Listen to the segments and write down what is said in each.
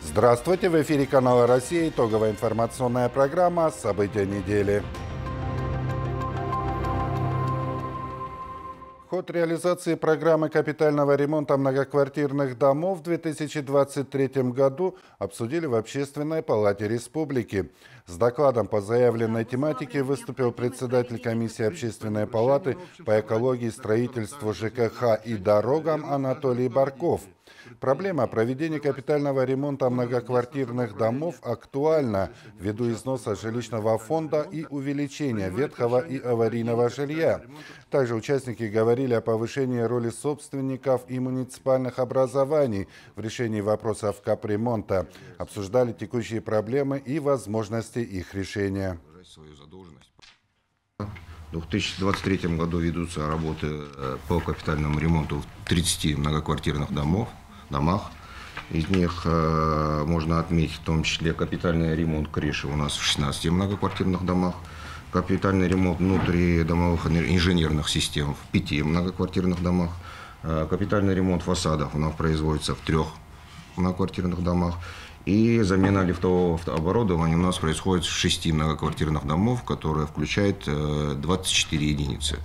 Здравствуйте! В эфире канала «Россия» итоговая информационная программа «События недели». Ход реализации программы капитального ремонта многоквартирных домов в 2023 году обсудили в Общественной палате республики. С докладом по заявленной тематике выступил председатель комиссии Общественной палаты по экологии, строительству ЖКХ и дорогам Анатолий Барков – Проблема проведения капитального ремонта многоквартирных домов актуальна ввиду износа жилищного фонда и увеличения ветхого и аварийного жилья. Также участники говорили о повышении роли собственников и муниципальных образований в решении вопросов капремонта, обсуждали текущие проблемы и возможности их решения. В 2023 году ведутся работы э, по капитальному ремонту 30 многоквартирных домов домах. Из них э, можно отметить в том числе капитальный ремонт крыши у нас в 16 многоквартирных домах, капитальный ремонт внутридомовых инженерных систем в 5 многоквартирных домах, э, капитальный ремонт фасадов у нас производится в трех многоквартирных домах, и замена лифтового оборудования у нас происходит в 6 многоквартирных домов, которые включают э, 24 единицы.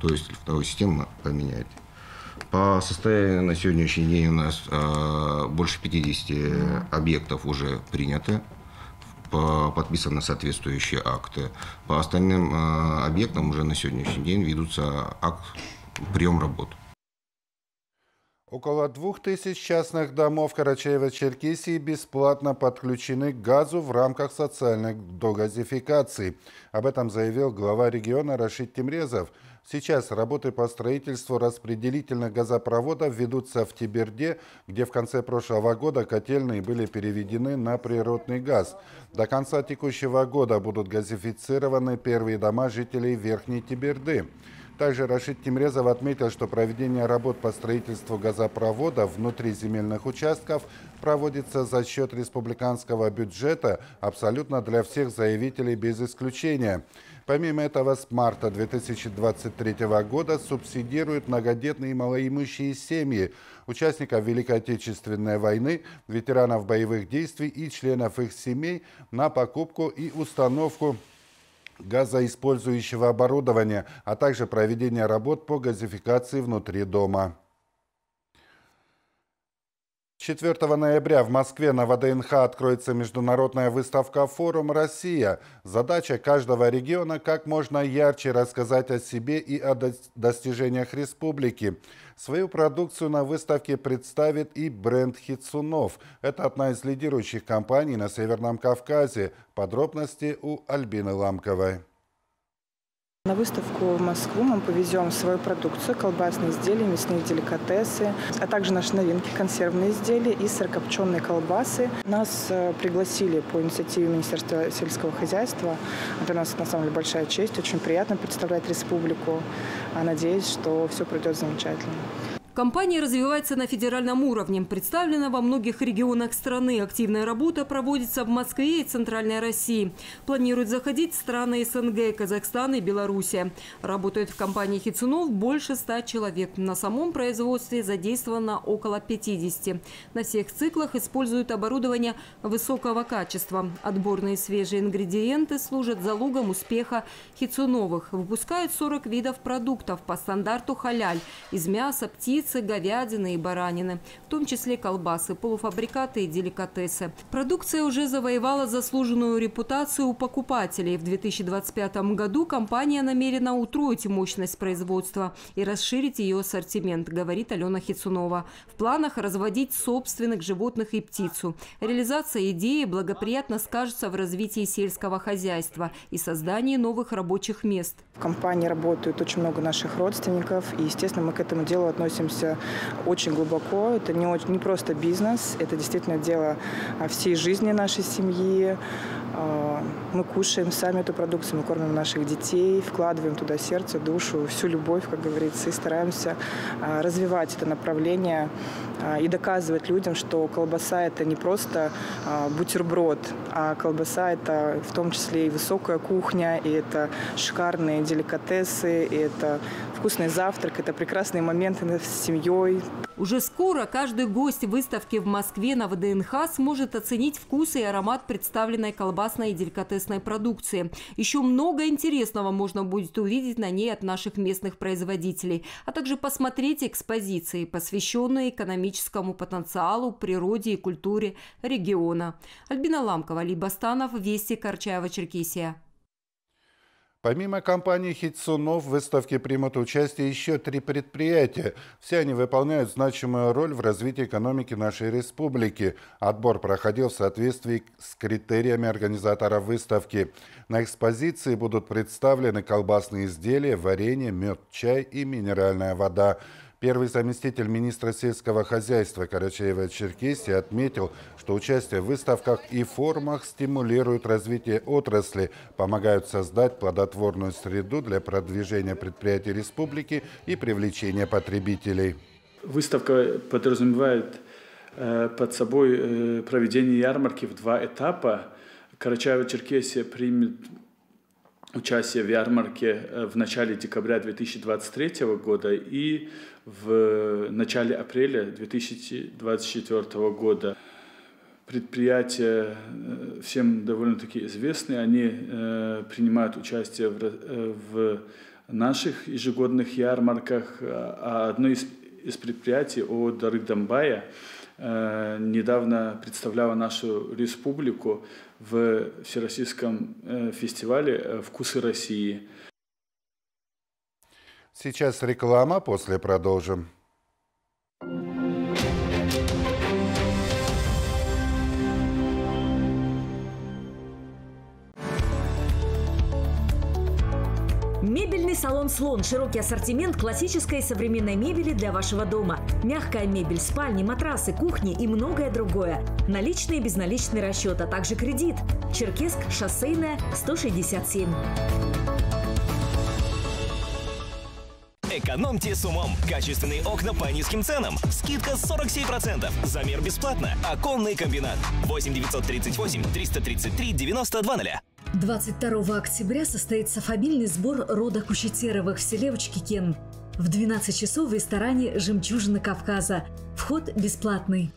То есть лифтовую систему поменяет. По состоянию на сегодняшний день у нас э, больше 50 объектов уже приняты, по, подписаны соответствующие акты. По остальным э, объектам уже на сегодняшний день ведутся акт прием работ. Около двух тысяч частных домов Карачаева-Черкесии бесплатно подключены к газу в рамках социальной догазификации. Об этом заявил глава региона Рашид Тимрезов – Сейчас работы по строительству распределительных газопроводов ведутся в Тиберде, где в конце прошлого года котельные были переведены на природный газ. До конца текущего года будут газифицированы первые дома жителей Верхней Тиберды. Также Рашид Тимрезов отметил, что проведение работ по строительству газопроводов внутри земельных участков проводится за счет республиканского бюджета абсолютно для всех заявителей без исключения. Помимо этого, с марта 2023 года субсидируют многодетные и малоимущие семьи, участников Великой Отечественной войны, ветеранов боевых действий и членов их семей на покупку и установку газоиспользующего оборудования, а также проведение работ по газификации внутри дома. 4 ноября в Москве на ВДНХ откроется международная выставка «Форум Россия». Задача каждого региона как можно ярче рассказать о себе и о достижениях республики. Свою продукцию на выставке представит и бренд «Хитсунов». Это одна из лидирующих компаний на Северном Кавказе. Подробности у Альбины Ламковой. На выставку в Москву мы повезем свою продукцию, колбасные изделия, мясные деликатесы, а также наши новинки, консервные изделия и сырокопченые колбасы. Нас э, пригласили по инициативе Министерства сельского хозяйства. Для нас на самом деле большая честь, очень приятно представлять республику. А надеюсь, что все пройдет замечательно. Компания развивается на федеральном уровне, представлена во многих регионах страны. Активная работа проводится в Москве и Центральной России. Планируют заходить страны СНГ, Казахстан и Белоруссия. Работает в компании Хитсунов больше 100 человек. На самом производстве задействовано около 50. На всех циклах используют оборудование высокого качества. Отборные свежие ингредиенты служат залогом успеха Хитсуновых. Выпускают 40 видов продуктов по стандарту халяль из мяса, птиц, птицы, говядины и баранины, в том числе колбасы, полуфабрикаты и деликатесы. Продукция уже завоевала заслуженную репутацию у покупателей. В 2025 году компания намерена утроить мощность производства и расширить ее ассортимент, говорит Алена Хицунова. В планах разводить собственных животных и птицу. Реализация идеи благоприятно скажется в развитии сельского хозяйства и создании новых рабочих мест. В компании работают очень много наших родственников, и, естественно, мы к этому делу относимся относимся очень глубоко. Это не, очень, не просто бизнес, это действительно дело всей жизни нашей семьи. А, мы кушаем сами эту продукцию, мы кормим наших детей, вкладываем туда сердце, душу, всю любовь, как говорится, и стараемся а, развивать это направление а, и доказывать людям, что колбаса – это не просто бутерброд, а колбаса – это в том числе и высокая кухня, и это шикарные деликатесы, и это вкусный завтрак, это прекрасные моменты семьей. Уже скоро каждый гость выставки в Москве на ВДНХ сможет оценить вкус и аромат представленной колбасной и деликатесной продукции. Еще много интересного можно будет увидеть на ней от наших местных производителей, а также посмотреть экспозиции, посвященные экономическому потенциалу, природе и культуре региона. Альбина Ламкова, Либостанов, Вести, Карчаева-Черкесия. Помимо компании «Хитсунов» в выставке примут участие еще три предприятия. Все они выполняют значимую роль в развитии экономики нашей республики. Отбор проходил в соответствии с критериями организаторов выставки. На экспозиции будут представлены колбасные изделия, варенье, мед, чай и минеральная вода. Первый заместитель министра сельского хозяйства Карачаева-Черкесии отметил, что участие в выставках и форумах стимулирует развитие отрасли, помогают создать плодотворную среду для продвижения предприятий республики и привлечения потребителей. Выставка подразумевает э, под собой э, проведение ярмарки в два этапа. Карачаево-Черкесия примет участие в ярмарке э, в начале декабря 2023 года и в начале апреля 2024 года. Предприятия э, всем довольно-таки известны, они э, принимают участие в, э, наших ежегодных ярмарках, а одно из, из предприятий от Дары Дамбая э, недавно представляло нашу республику в Всероссийском э, фестивале э, «Вкусы России». Сейчас реклама, после продолжим. Салон «Слон». Широкий ассортимент классической и современной мебели для вашего дома. Мягкая мебель, спальни, матрасы, кухни и многое другое. Наличный и безналичный расчет, а также кредит. Черкесск, шоссейная, 167. Экономьте с умом. Качественные окна по низким ценам. Скидка 47%. Замер бесплатно. Оконный комбинат. 8 938 333 92 0. 22 октября состоится фамильный сбор рода Кучетеровых в селе Учкикен. В 12 часов в ресторане «Жемчужина Кавказа». Вход бесплатный.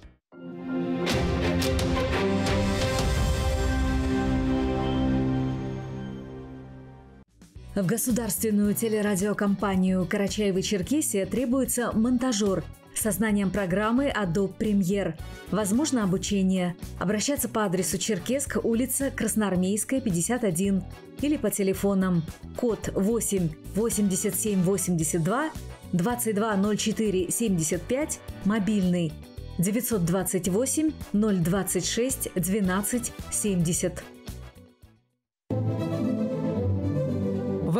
В государственную телерадиокомпанию «Карачаево-Черкесия» требуется монтажер со знанием программы Adobe Premiere. Возможно обучение. Обращаться по адресу Черкесск, улица Красноармейская, 51 или по телефонам код 8 87 82 22 04 75, мобильный 928 026 12 70.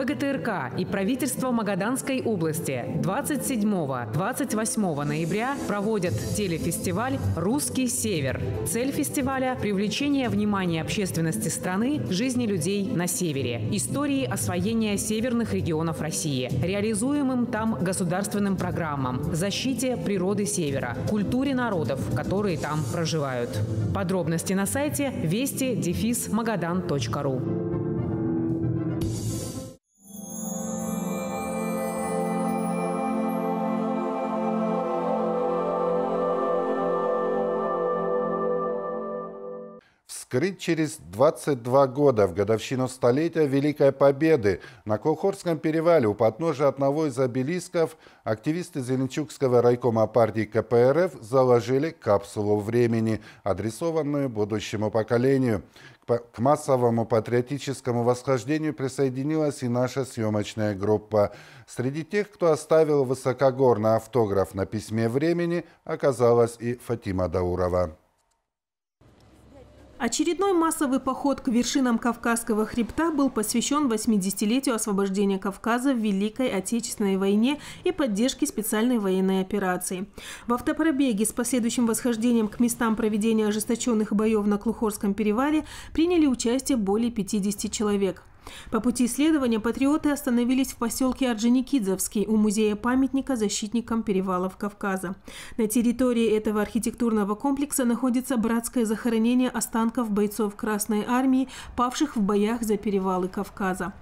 ВГТРК и правительство Магаданской области 27-28 ноября проводят телефестиваль «Русский север». Цель фестиваля – привлечение внимания общественности страны жизни людей на севере, истории освоения северных регионов России, реализуемым там государственным программам, защите природы севера, культуре народов, которые там проживают. Подробности на сайте вести-магадан.ру. вскрыть через 22 года в годовщину столетия Великой Победы на Колхорском перевале у подножия одного из обелисков активисты Зеленчукского райкома партии КПРФ заложили капсулу времени, адресованную будущему поколению. К массовому патриотическому восхождению присоединилась и наша съемочная группа. Среди тех, кто оставил высокогорный автограф на письме времени, оказалась и Фатима Даурова. Очередной массовый поход к вершинам Кавказского хребта был посвящен 80-летию освобождения Кавказа в Великой Отечественной войне и поддержке специальной военной операции. В автопробеге с последующим восхождением к местам проведения ожесточенных боев на Клухорском перевале приняли участие более 50 человек. По пути исследования патриоты остановились в поселке Орджоникидзевский у музея памятника защитникам перевалов Кавказа. На территории этого архитектурного комплекса находится братское захоронение останков бойцов Красной Армии, павших в боях за перевалы Кавказа.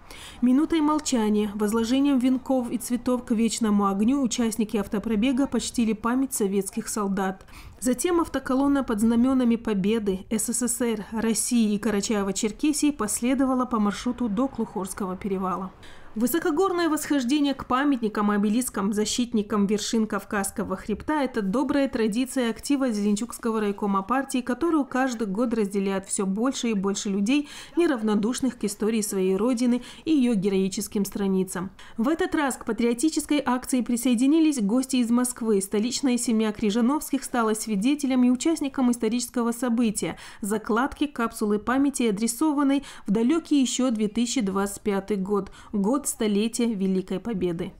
Минутой молчания, возложением венков и цветов к вечному огню участники автопробега почтили память советских солдат. Затем автоколонна под знаменами Победы, СССР, России и Карачаева-Черкесии последовала по маршруту до Клухорского перевала. Высокогорное восхождение к памятникам обелискам защитникам вершин Кавказского хребта – это добрая традиция актива Зеленчукского райкома партии, которую каждый год разделяют все больше и больше людей, неравнодушных к истории своей родины и ее героическим страницам. В этот раз к патриотической акции присоединились гости из Москвы. Столичная семья Крижановских стала свидетелем и участником исторического события – закладки капсулы памяти, адресованной в далекий еще 2025 год – год столетия Великой Победы.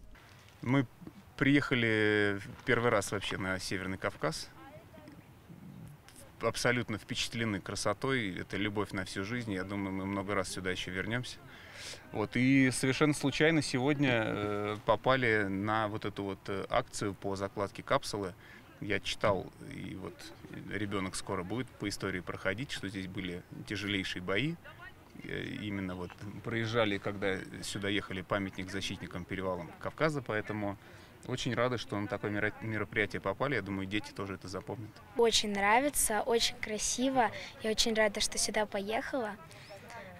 Мы приехали первый раз вообще на Северный Кавказ. Абсолютно впечатлены красотой. Это любовь на всю жизнь. Я думаю, мы много раз сюда еще вернемся. Вот, и совершенно случайно сегодня э, попали на вот эту вот э, акцию по закладке капсулы. Я читал, и вот ребенок скоро будет по истории проходить, что здесь были тяжелейшие бои. Э, именно вот проезжали, когда сюда ехали памятник защитникам перевалам Кавказа, поэтому очень рада, что на такое мероприятие попали. Я думаю, дети тоже это запомнят. Очень нравится, очень красиво. Я очень рада, что сюда поехала.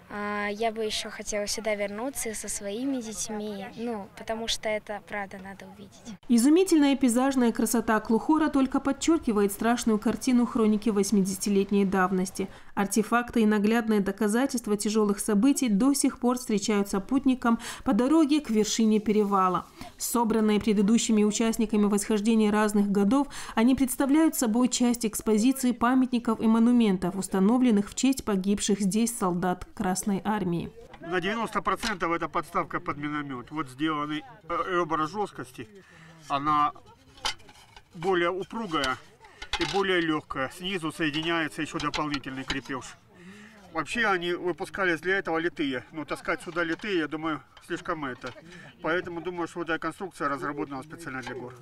А, я бы еще хотела сюда вернуться со своими детьми, ну, потому что это, правда, надо увидеть. Изумительная пейзажная красота Клухора только подчеркивает страшную картину хроники 80-летней давности. Артефакты и наглядные доказательства тяжелых событий до сих пор встречаются путникам по дороге к вершине перевала. Собранные предыдущими участниками восхождения разных годов, они представляют собой часть экспозиции памятников и монументов, установленных в честь погибших здесь солдат Красной Армии. На 90% это подставка под миномет. Вот сделанный э, ребра жесткости. Она более упругая и более легкая. Снизу соединяется еще дополнительный крепеж. Вообще они выпускались для этого литые. Но таскать сюда литые, я думаю, слишком это. Поэтому думаю, что эта конструкция разработана специально для гор.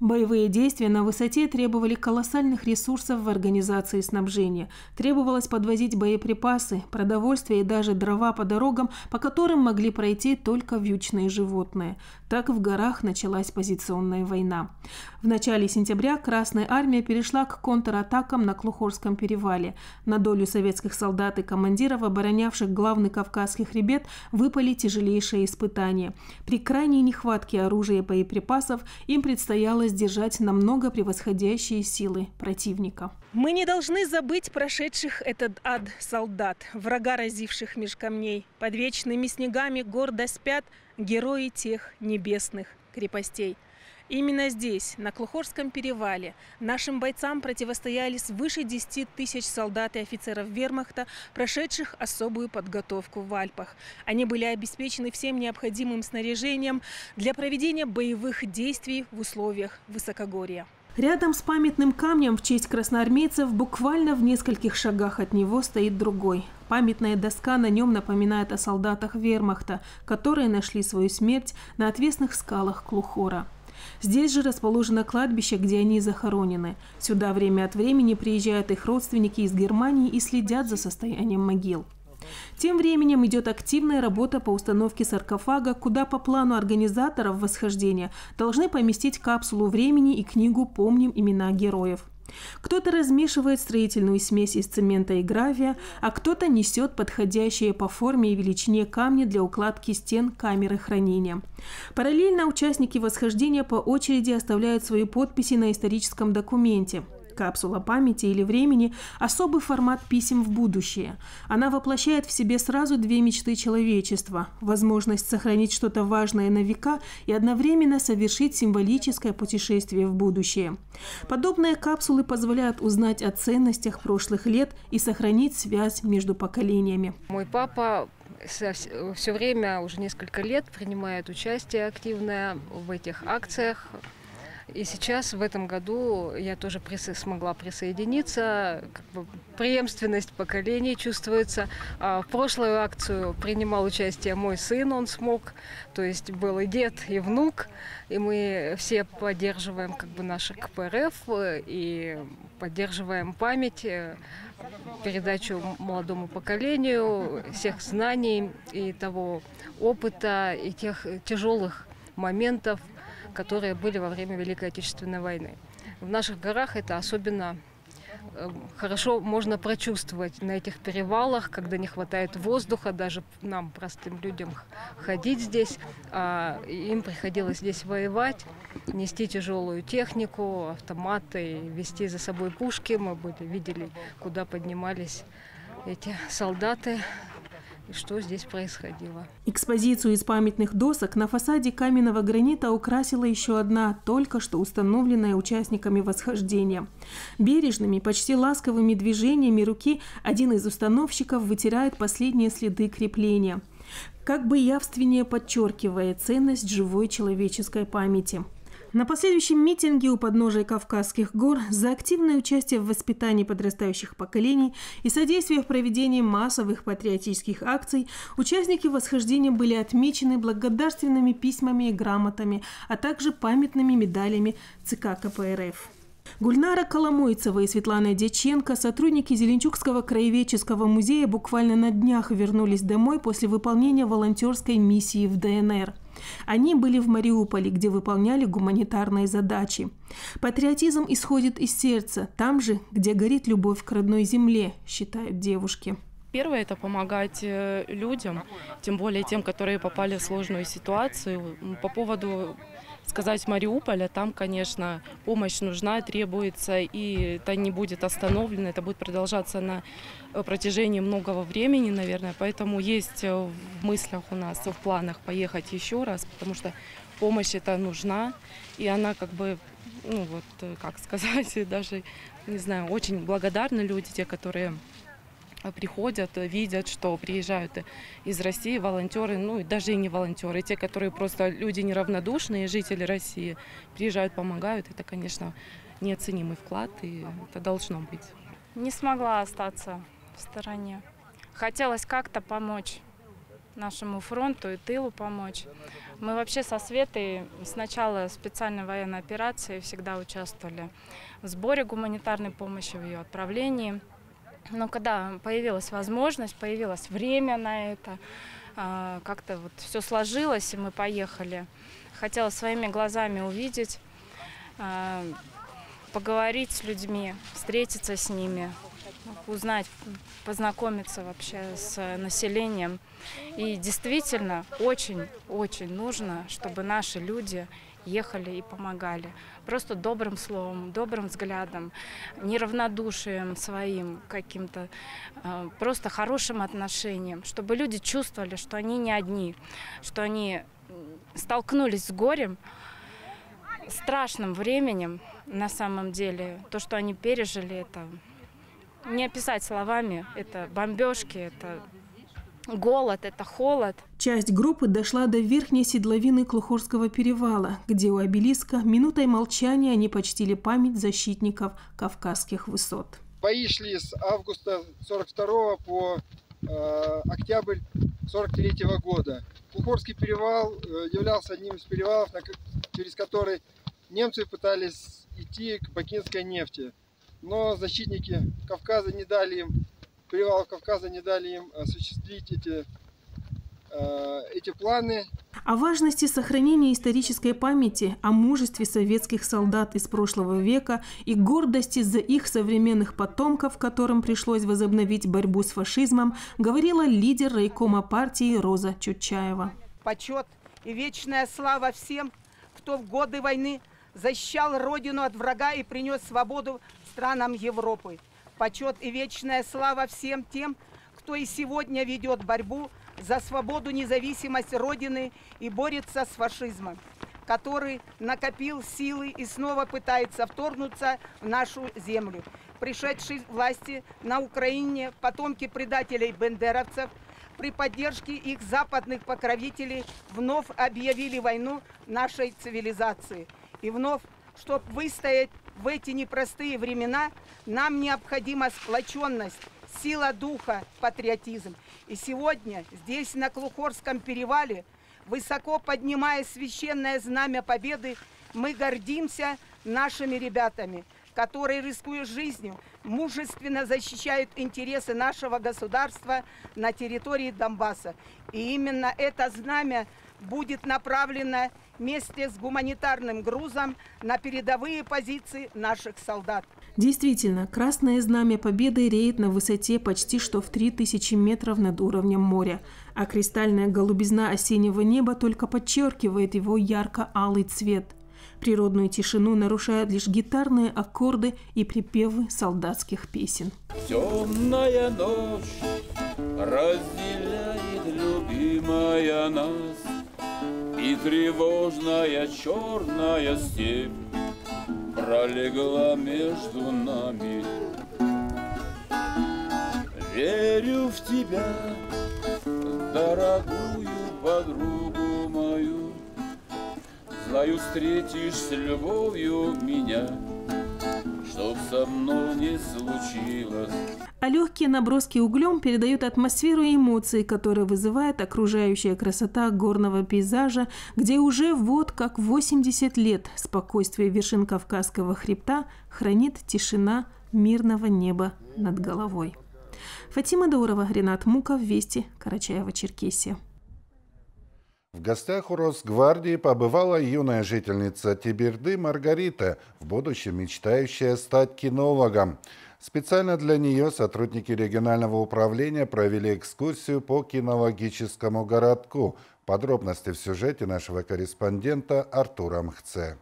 Боевые действия на высоте требовали колоссальных ресурсов в организации снабжения. Требовалось подвозить боеприпасы, продовольствие и даже дрова по дорогам, по которым могли пройти только вьючные животные. Так в горах началась позиционная война. В начале сентября Красная армия перешла к контратакам на Клухорском перевале. На долю советских солдат и командиров, оборонявших главный Кавказский хребет, выпали тяжелейшие испытания. При крайней нехватке оружия и боеприпасов им предстояло сдержать намного превосходящие силы противника. Мы не должны забыть прошедших этот ад солдат, врага разивших меж камней. Под вечными снегами гордо спят герои тех небесных крепостей. Именно здесь, на Клухорском перевале, нашим бойцам противостояли свыше 10 тысяч солдат и офицеров вермахта, прошедших особую подготовку в Альпах. Они были обеспечены всем необходимым снаряжением для проведения боевых действий в условиях высокогорья. Рядом с памятным камнем в честь красноармейцев буквально в нескольких шагах от него стоит другой. Памятная доска на нем напоминает о солдатах вермахта, которые нашли свою смерть на отвесных скалах Клухора. Здесь же расположено кладбище, где они захоронены. Сюда время от времени приезжают их родственники из Германии и следят за состоянием могил. Тем временем идет активная работа по установке саркофага, куда по плану организаторов восхождения должны поместить капсулу времени и книгу «Помним имена героев». Кто-то размешивает строительную смесь из цемента и гравия, а кто-то несет подходящие по форме и величине камни для укладки стен камеры хранения. Параллельно участники восхождения по очереди оставляют свои подписи на историческом документе – капсула памяти или времени – особый формат писем в будущее. Она воплощает в себе сразу две мечты человечества – возможность сохранить что-то важное на века и одновременно совершить символическое путешествие в будущее. Подобные капсулы позволяют узнать о ценностях прошлых лет и сохранить связь между поколениями. Мой папа все время, уже несколько лет, принимает участие активное в этих акциях И сейчас в этом году я тоже присо- смогла присоединиться. Как бы преемственность поколений чувствуется. А в прошлую акцию принимал участие мой сын, он смог. То есть был и дед, и внук. И мы все поддерживаем как бы наши КПРФ и поддерживаем память, э, передачу молодому поколению всех знаний и того опыта, и тех тяжелых моментов, которые были во время Великой Отечественной войны. В наших горах это особенно э, хорошо можно прочувствовать на этих перевалах, когда не хватает воздуха, даже нам, простым людям, ходить здесь. А им приходилось здесь воевать, нести тяжелую технику, автоматы, вести за собой пушки. Мы были, видели, куда поднимались эти солдаты что здесь происходило. Экспозицию из памятных досок на фасаде каменного гранита украсила еще одна, только что установленная участниками восхождения. Бережными, почти ласковыми движениями руки один из установщиков вытирает последние следы крепления, как бы явственнее подчеркивая ценность живой человеческой памяти. На последующем митинге у подножия Кавказских гор за активное участие в воспитании подрастающих поколений и содействие в проведении массовых патриотических акций участники восхождения были отмечены благодарственными письмами и грамотами, а также памятными медалями ЦК КПРФ. Гульнара Коломойцева и Светлана Дяченко, сотрудники Зеленчукского краеведческого музея, буквально на днях вернулись домой после выполнения волонтерской миссии в ДНР. Они были в Мариуполе, где выполняли гуманитарные задачи. Патриотизм исходит из сердца, там же, где горит любовь к родной земле, считают девушки. Первое – это помогать э, людям, тем более тем, которые попали в сложную ситуацию. По поводу сказать Мариуполя, там, конечно, помощь нужна, требуется, и это не будет остановлено, это будет продолжаться на э, протяжении многого времени, наверное. Поэтому есть э, в мыслях у нас, в планах поехать еще раз, потому что помощь это нужна, и она как бы, ну вот, э, как сказать, даже, не знаю, очень благодарны люди, те, которые приходят, видят, что приезжают из России волонтеры, ну и даже и не волонтеры, те, которые просто люди неравнодушные, жители России, приезжают, помогают. Это, конечно, неоценимый вклад, и это должно быть. Не смогла остаться в стороне. Хотелось как-то помочь нашему фронту и тылу помочь. Мы вообще со Светой с начала специальной военной операции всегда участвовали в сборе гуманитарной помощи, в ее отправлении – но когда появилась возможность, появилось время на это, а, как-то вот все сложилось, и мы поехали. Хотела своими глазами увидеть, а, поговорить с людьми, встретиться с ними, узнать, познакомиться вообще с населением. И действительно очень-очень нужно, чтобы наши люди ехали и помогали. Просто добрым словом, добрым взглядом, неравнодушием своим каким-то, а, просто хорошим отношением, чтобы люди чувствовали, что они не одни, что они столкнулись с горем, страшным временем на самом деле. То, что они пережили, это не описать словами. Это бомбежки, это голод, это холод. Часть группы дошла до верхней седловины Клухорского перевала, где у обелиска минутой молчания они почтили память защитников Кавказских высот. Бои шли с августа 42 по э, октябрь 43 года. Клухорский перевал э, являлся одним из перевалов, на, через который немцы пытались идти к бакинской нефти. Но защитники Кавказа не дали им перевалов Кавказа не дали им осуществить эти, э, эти планы. О важности сохранения исторической памяти, о мужестве советских солдат из прошлого века и гордости за их современных потомков, которым пришлось возобновить борьбу с фашизмом, говорила лидер райкома партии Роза Чучаева. Почет и вечная слава всем, кто в годы войны защищал Родину от врага и принес свободу странам Европы. Почет и вечная слава всем тем, кто и сегодня ведет борьбу за свободу, независимость Родины и борется с фашизмом, который накопил силы и снова пытается вторгнуться в нашу землю. Пришедшие власти на Украине, потомки предателей бендеровцев, при поддержке их западных покровителей вновь объявили войну нашей цивилизации и вновь Чтобы выстоять в эти непростые времена, нам необходима сплоченность, сила духа, патриотизм. И сегодня здесь, на Клухорском перевале, высоко поднимая священное знамя победы, мы гордимся нашими ребятами, которые, рискуя жизнью, мужественно защищают интересы нашего государства на территории Донбасса. И именно это знамя будет направлено вместе с гуманитарным грузом на передовые позиции наших солдат. Действительно, Красное Знамя Победы реет на высоте почти что в 3000 метров над уровнем моря, а кристальная голубизна осеннего неба только подчеркивает его ярко-алый цвет. Природную тишину нарушают лишь гитарные аккорды и припевы солдатских песен. Темная ночь разделяет любимая нас И тревожная черная степь пролегла между нами. Верю в тебя, дорогую подругу мою, Знаю, встретишь с любовью меня, Чтоб со мной не случилось. А легкие наброски углем передают атмосферу и эмоции, которые вызывает окружающая красота горного пейзажа, где уже вот как 80 лет спокойствие вершин Кавказского хребта хранит тишина мирного неба над головой. Фатима Даурова, Ренат Муков, Вести, Карачаева-Черкесия. В гостях у Росгвардии побывала юная жительница Тиберды Маргарита, в будущем мечтающая стать кинологом. Специально для нее сотрудники регионального управления провели экскурсию по кинологическому городку. Подробности в сюжете нашего корреспондента Артура Мхце.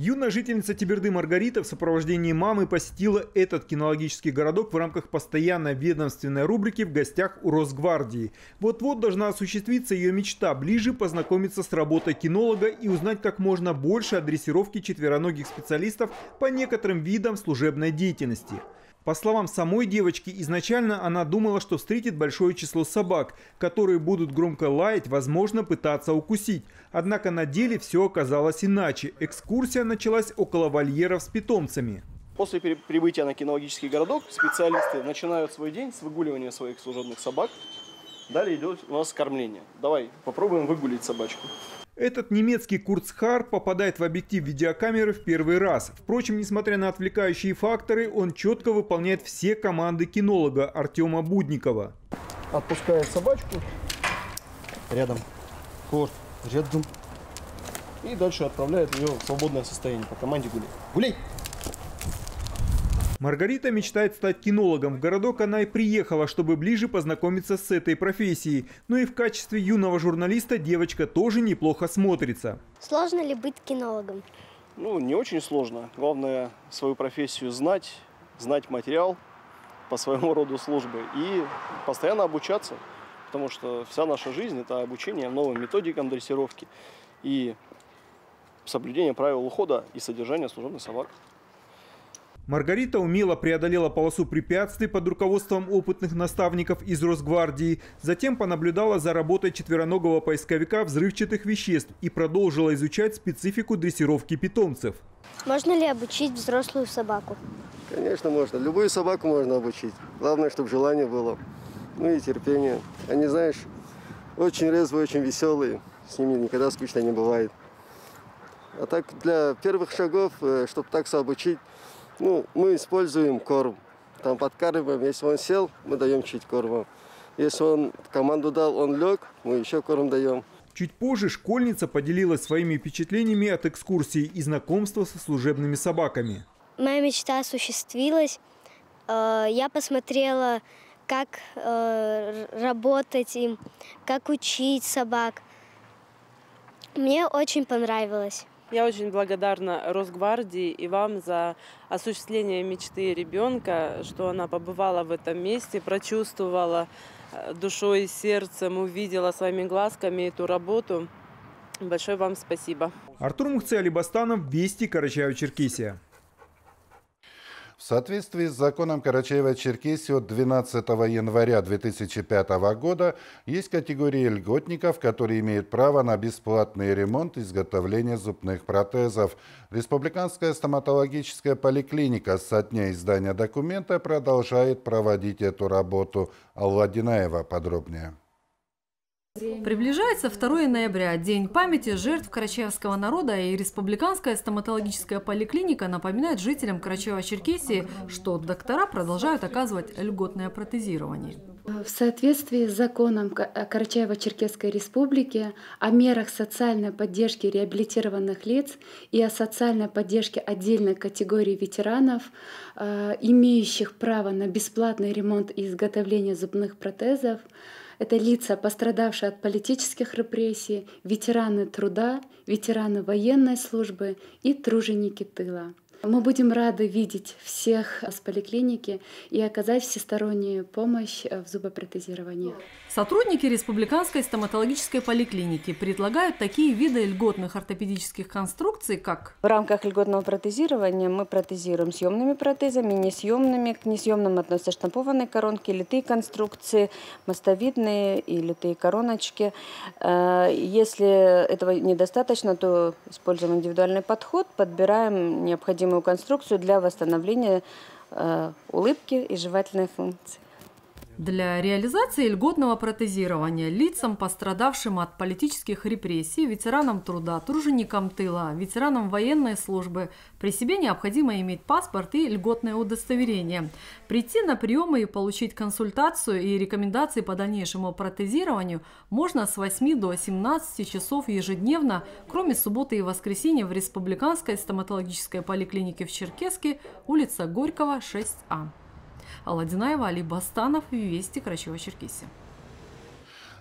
Юная жительница Тиберды Маргарита в сопровождении мамы посетила этот кинологический городок в рамках постоянной ведомственной рубрики «В гостях у Росгвардии». Вот-вот должна осуществиться ее мечта – ближе познакомиться с работой кинолога и узнать как можно больше о дрессировке четвероногих специалистов по некоторым видам служебной деятельности – по словам самой девочки, изначально она думала, что встретит большое число собак, которые будут громко лаять, возможно, пытаться укусить. Однако на деле все оказалось иначе. Экскурсия началась около вольеров с питомцами. После прибытия на кинологический городок специалисты начинают свой день с выгуливания своих служебных собак. Далее идет у нас кормление. Давай попробуем выгулить собачку. Этот немецкий Курцхар попадает в объектив видеокамеры в первый раз. Впрочем, несмотря на отвлекающие факторы, он четко выполняет все команды кинолога Артема Будникова. Отпускает собачку. Рядом. Корт. Рядом. И дальше отправляет ее в свободное состояние по команде гулей. Гулей! Маргарита мечтает стать кинологом. В городок она и приехала, чтобы ближе познакомиться с этой профессией. Но и в качестве юного журналиста девочка тоже неплохо смотрится. Сложно ли быть кинологом? Ну, не очень сложно. Главное свою профессию знать, знать материал по своему роду службы и постоянно обучаться. Потому что вся наша жизнь – это обучение новым методикам дрессировки и соблюдение правил ухода и содержания служебных собак. Маргарита умело преодолела полосу препятствий под руководством опытных наставников из Росгвардии, затем понаблюдала за работой четвероногого поисковика взрывчатых веществ и продолжила изучать специфику дрессировки питомцев. Можно ли обучить взрослую собаку? Конечно, можно. Любую собаку можно обучить. Главное, чтобы желание было. Ну и терпение. Они, знаешь, очень резвые, очень веселые. С ними никогда скучно не бывает. А так для первых шагов, э, чтобы так обучить, ну, мы используем корм. Там подкармливаем. Если он сел, мы даем чуть корма. Если он команду дал, он лег, мы еще корм даем. Чуть позже школьница поделилась своими впечатлениями от экскурсии и знакомства со служебными собаками. Моя мечта осуществилась. Э, я посмотрела, как э, работать им, как учить собак. Мне очень понравилось. Я очень благодарна Росгвардии и вам за осуществление мечты ребенка, что она побывала в этом месте, прочувствовала э, душой и сердцем, увидела своими глазками эту работу. Большое вам спасибо. Артур Мухце, Алибастанов, Вести, Карачаево-Черкесия. В соответствии с законом Карачаева-Черкесии от 12 января 2005 года есть категории льготников, которые имеют право на бесплатный ремонт и изготовление зубных протезов. Республиканская стоматологическая поликлиника со дня издания документа продолжает проводить эту работу. Алла Динаева подробнее. Приближается 2 ноября, День памяти жертв карачаевского народа, и Республиканская стоматологическая поликлиника напоминает жителям Карачаева-Черкесии, что доктора продолжают оказывать льготное протезирование. В соответствии с законом Карачаево-Черкесской Республики о мерах социальной поддержки реабилитированных лиц и о социальной поддержке отдельной категории ветеранов, э, имеющих право на бесплатный ремонт и изготовление зубных протезов, это лица, пострадавшие от политических репрессий, ветераны труда, ветераны военной службы и труженики тыла. Мы будем рады видеть всех с поликлиники и оказать всестороннюю помощь в зубопротезировании. Сотрудники Республиканской стоматологической поликлиники предлагают такие виды льготных ортопедических конструкций, как... В рамках льготного протезирования мы протезируем съемными протезами, несъемными. К несъемным относятся штампованные коронки, литые конструкции, мостовидные и литые короночки. Э, если этого недостаточно, то используем индивидуальный подход, подбираем необходимую конструкцию для восстановления э, улыбки и жевательной функции. Для реализации льготного протезирования лицам, пострадавшим от политических репрессий, ветеранам труда, труженикам тыла, ветеранам военной службы, при себе необходимо иметь паспорт и льготное удостоверение. Прийти на приемы и получить консультацию и рекомендации по дальнейшему протезированию можно с 8 до 17 часов ежедневно, кроме субботы и воскресенья в Республиканской стоматологической поликлинике в Черкеске, улица Горького, 6А. Алла Динаева, Али Бастанов, Вести, Карачева-Черкесия.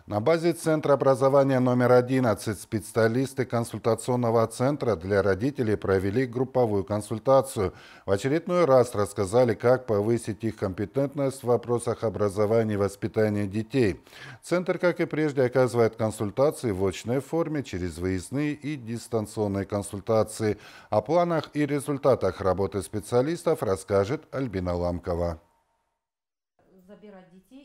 На базе Центра образования номер 11 специалисты консультационного центра для родителей провели групповую консультацию. В очередной раз рассказали, как повысить их компетентность в вопросах образования и воспитания детей. Центр, как и прежде, оказывает консультации в очной форме через выездные и дистанционные консультации. О планах и результатах работы специалистов расскажет Альбина Ламкова.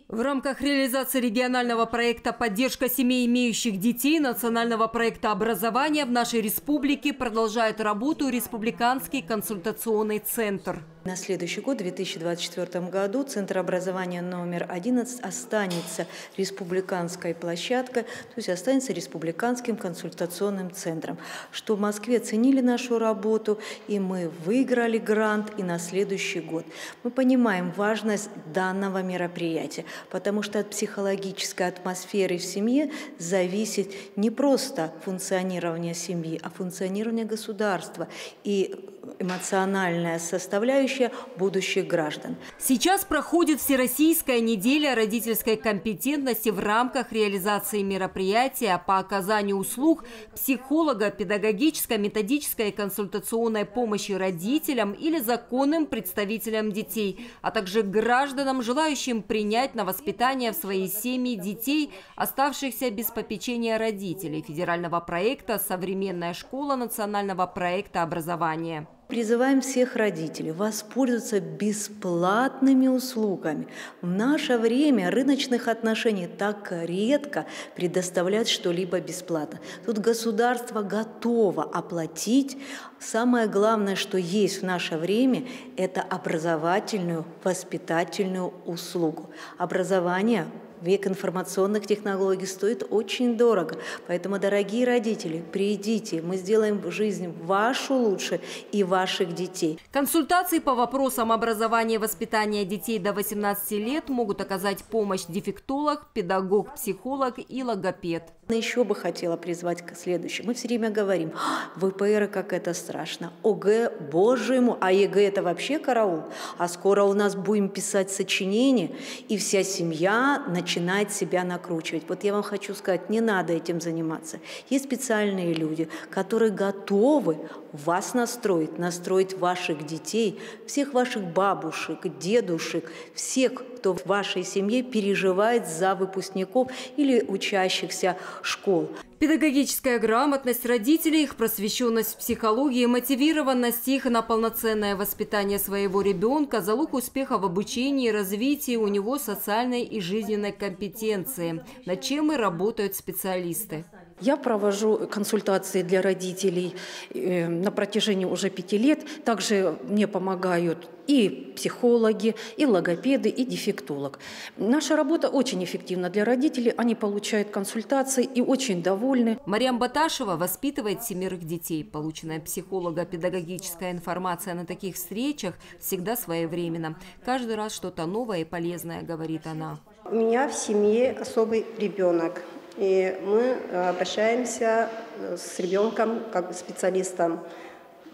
В рамках реализации регионального проекта «Поддержка семей, имеющих детей» национального проекта образования в нашей республике продолжает работу Республиканский консультационный центр. На следующий год, в 2024 году, Центр образования номер 11 останется республиканской площадкой, то есть останется республиканским консультационным центром. Что в Москве ценили нашу работу, и мы выиграли грант и на следующий год. Мы понимаем важность данного мероприятия, потому что от психологической атмосферы в семье зависит не просто функционирование семьи, а функционирование государства. И эмоциональная составляющая будущих граждан. Сейчас проходит Всероссийская неделя родительской компетентности в рамках реализации мероприятия по оказанию услуг психолога, педагогической, методической и консультационной помощи родителям или законным представителям детей, а также гражданам, желающим принять на воспитание в своей семьи детей, оставшихся без попечения родителей федерального проекта «Современная школа» национального проекта образования. Призываем всех родителей воспользоваться бесплатными услугами. В наше время рыночных отношений так редко предоставлять что-либо бесплатно. Тут государство готово оплатить. Самое главное, что есть в наше время, это образовательную, воспитательную услугу. Образование век информационных технологий стоит очень дорого. Поэтому, дорогие родители, придите, мы сделаем жизнь вашу лучше и ваших детей. Консультации по вопросам образования и воспитания детей до 18 лет могут оказать помощь дефектолог, педагог, психолог и логопед. Еще бы хотела призвать к следующему. Мы все время говорим, «А, ВПР, как это страшно, ОГЭ, боже мой, а ЕГЭ это вообще караул. А скоро у нас будем писать сочинения, и вся семья начинает себя накручивать. Вот я вам хочу сказать, не надо этим заниматься. Есть специальные люди, которые готовы вас настроить, настроить ваших детей, всех ваших бабушек, дедушек, всех, кто в вашей семье переживает за выпускников или учащихся школ. Педагогическая грамотность родителей, их просвещенность в психологии, мотивированность их на полноценное воспитание своего ребенка, залог успеха в обучении и развитии у него социальной и жизненной компетенции, над чем и работают специалисты. Я провожу консультации для родителей э, на протяжении уже пяти лет. Также мне помогают и психологи, и логопеды, и дефектолог. Наша работа очень эффективна для родителей. Они получают консультации и очень довольны. Мариам Баташева воспитывает семерых детей. Полученная психолого-педагогическая информация на таких встречах всегда своевременна. Каждый раз что-то новое и полезное, говорит она. У меня в семье особый ребенок. И мы э, обращаемся э, с ребенком как специалистом,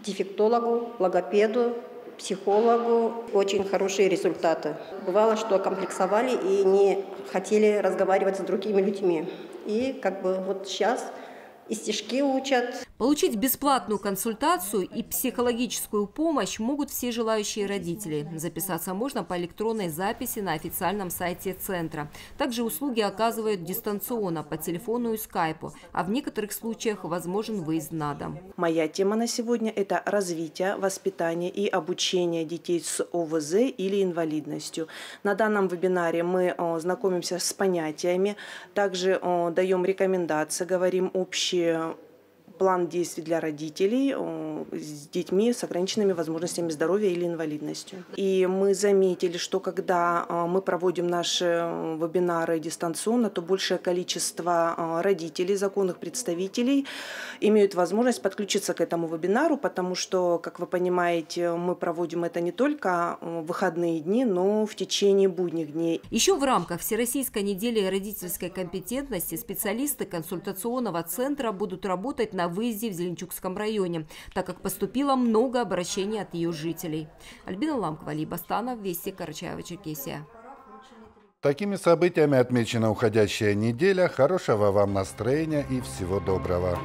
дефектологу, логопеду, психологу. Очень хорошие результаты. Бывало, что комплексовали и не хотели разговаривать с другими людьми. И как бы вот сейчас и стишки учат. Получить бесплатную консультацию и психологическую помощь могут все желающие родители. Записаться можно по электронной записи на официальном сайте центра. Также услуги оказывают дистанционно по телефону и скайпу, а в некоторых случаях возможен выезд на дом. Моя тема на сегодня – это развитие, воспитание и обучение детей с ОВЗ или инвалидностью. На данном вебинаре мы знакомимся с понятиями, также даем рекомендации, говорим общие you план действий для родителей э, с детьми с ограниченными возможностями здоровья или инвалидностью. И мы заметили, что когда э, мы проводим наши вебинары дистанционно, то большее количество э, родителей, законных представителей имеют возможность подключиться к этому вебинару, потому что, как вы понимаете, мы проводим это не только в выходные дни, но в течение будних дней. Еще в рамках Всероссийской недели родительской компетентности специалисты консультационного центра будут работать на выезде в Зеленчукском районе, так как поступило много обращений от ее жителей. Альбина Ламкова, Либастанов, Вести, Карачаева-Черкесия. Такими событиями отмечена уходящая неделя. Хорошего вам настроения и всего доброго.